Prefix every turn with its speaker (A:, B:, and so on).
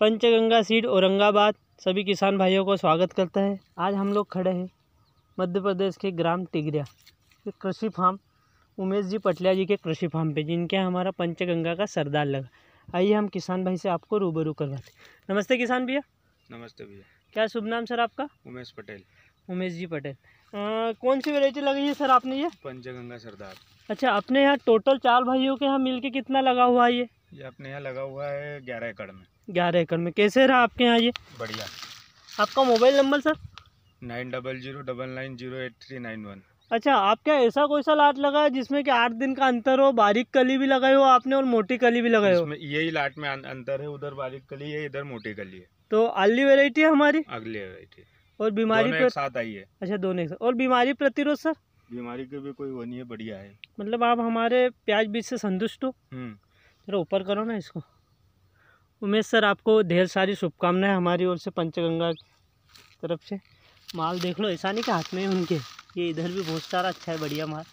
A: Panchganga seed Aurangabad सभी किसान भाइयों को स्वागत करता है। आज हम लोग खड़े हैं मध्य प्रदेश के ग्राम टिगरिया के कृषि फार्म उमेश जी पटलिया जी के कृषि फार्म पे जिनके हमारा पंचगंगा का सरदार लगा। आइए हम किसान भाई से आपको रूबरू करवाते नमस्ते किसान भैया।
B: नमस्ते भैया।
A: क्या शुभ नाम सर आपका?
B: उमेश पटेल।
A: उमेश जी पटेल। अ, कौन सी वेरायटी लगाई है सर आपने ये?
B: पंचगंगा सरदार।
A: अच्छा अपने यहाँ टोटल चार भाइयों के यहाँ मिलके कितना लगा हुआ है ये?
B: ये अपने यहाँ लगा हुआ है ग्यारह एकड़ में।
A: ग्यारह एकड़ में। कैसे रहा आपके यहाँ ये?
B: बढ़िया।
A: आपका mobile number sir?
B: Nine double zero double nine zero eight three nine one.
A: अच्छा आप क्या ऐसा कोई सा लाट लगा है जिसमें कि आठ दिन का अंतर हो बारीक कली भी लगाई हो आपने और मोटी कली भी लगाई हो?
B: इसमें यही लाट में अं- अंतर है उधर बारीक कली है इधर मोटी कली है।
A: तो आली वेराइटी है हमारी?
B: अगली वैरायटी।
A: और बीमारी प्र...
B: साथ आई है।
A: अच्छा दोनों एक और बीमारी प्रतिरोध सर?
B: बीमारी की भी कोई वो नहीं है बढ़िया है।
A: मतलब आप हमारे प्याज बीज से संतुष्ट हो? जरा ऊपर करो ना इसको। उमेश सर, आपको ढेर सारी शुभकामनाएँ हमारी ओर से पंचगंगा तरफ़ से। माल देख लो, ऐसा नहीं कि हाथ में उनके। ये इधर भी बहुत सारा अच्छा है, बढ़िया माल।